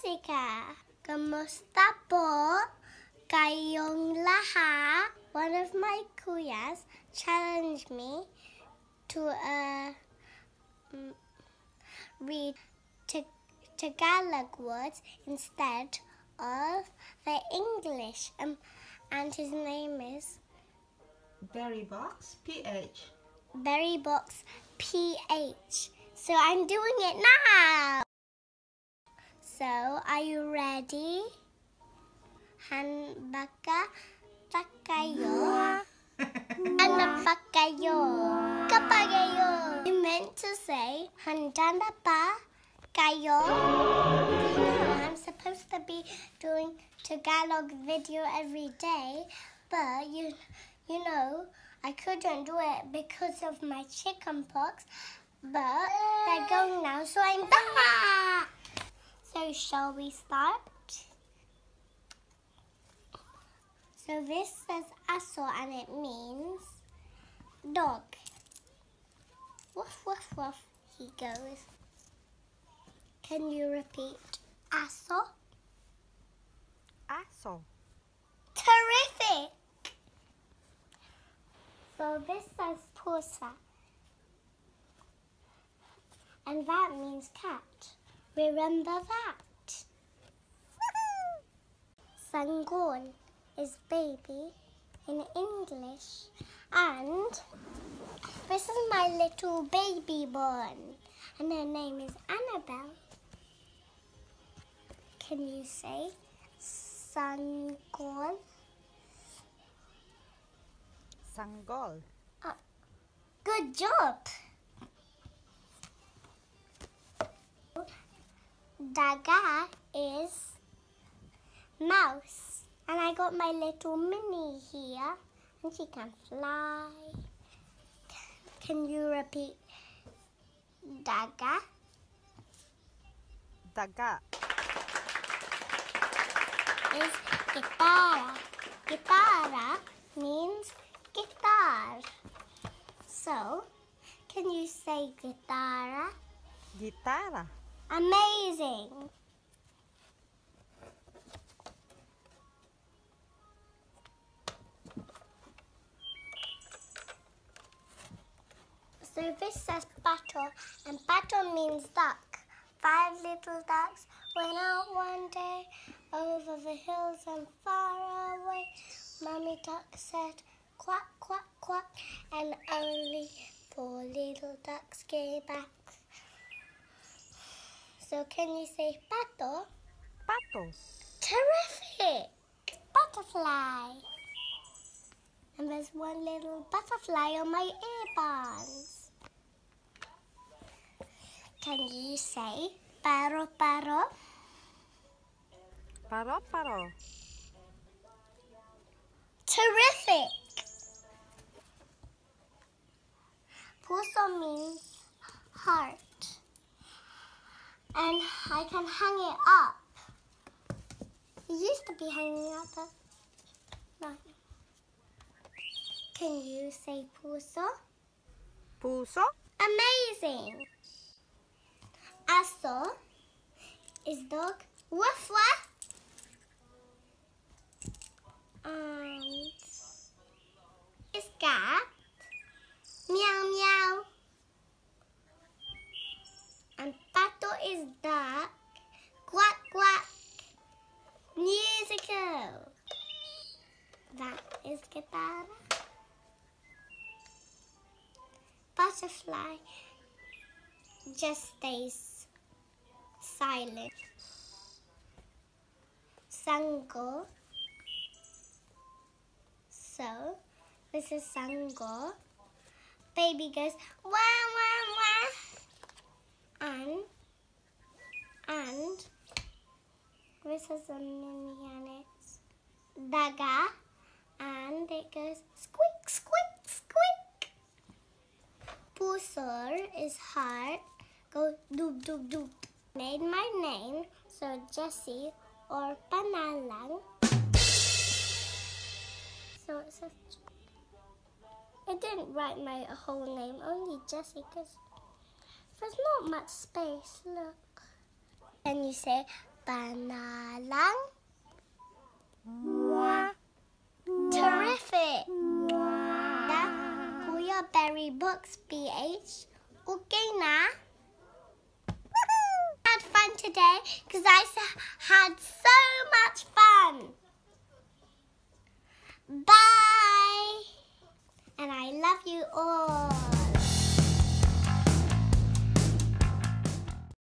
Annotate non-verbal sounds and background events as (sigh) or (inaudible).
Jessica. Kamusta po kayong lahat? One of my kuyas challenged me to uh, mm, read Ta- Tagalog words instead of the English. Um, and his name is BerBiBox, PH. BerBiBox PH. So I'm doing it now. So are you ready? Han baka (laughs) bakayo. Ano pa kayo? You meant to say, handana pa kayo? I'm supposed to be doing Tagalog video every day, but you, you know, I couldn't do it because of my chicken pox, but they're going now, so I'm back. So shall we start? So this says aso and it means dog. Woof woof woof, he goes. Can you repeat aso? Aso. Terrific! So this says pusa. And that means cat. Remember that. Sangon is baby in English. And this is my little baby born. And her name is Annabelle. Can you say Sangon? Sanggol. Ah, good job. Daga is mouse. And I got my little mini here. And she can fly. Can you repeat? Daga. Daga. is guitarra. Guitarra means guitar. So, can you say guitar? guitarra? Amazing. So this says pato, and pato means duck. Five little ducks went out one day over the hills and far away. Mummy duck said quack, quack, quack, and only four little ducks came back. So can you say pato? Pato. Terrific! Butterfly. And there's one little butterfly on my earbuds. Can you say paro paro? Paro paro. Terrific! Puso means heart. And I can hang it up. It used to be hanging up, but no. Can you say puso? Puso. Amazing! Aso is dog. Woof woof. That is guitar. Butterfly just stays silent. Sango. So, this is Sango. Baby goes wah wah wah. And, and, this is a mini daga. And it goes squeak, squeak, squeak. Pusor is heart. Go doop doop doop. Made my name, so Jessie or Panalang. So it says. It didn't write my whole name, only Jessie, because there's not much space. Look. And you say Banalang. Terrific. Yeah, Kuya Berry Books BH. Okay na. Had fun today because I had so much fun.